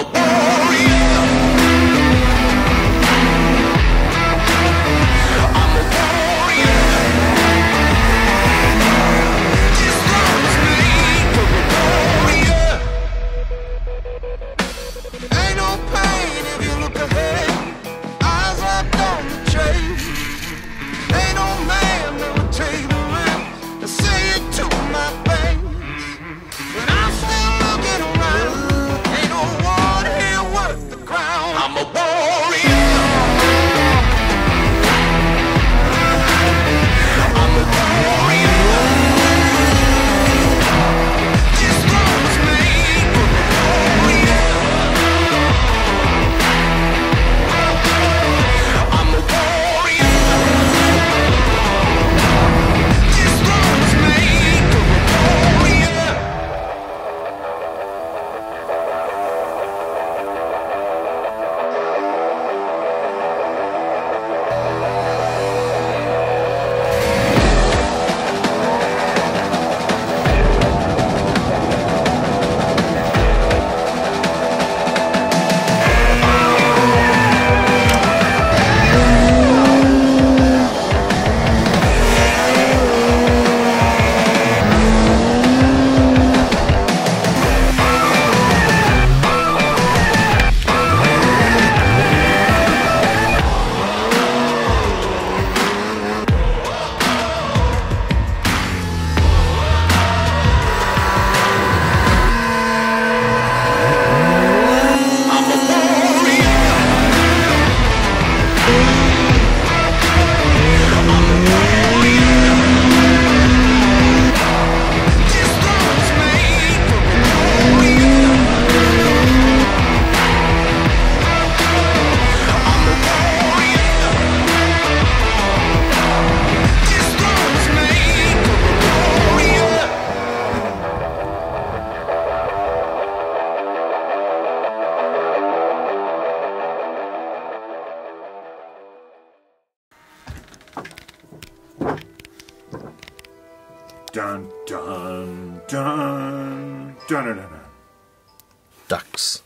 a warrior. Dun dun dun dun dun dun. dun. Ducks.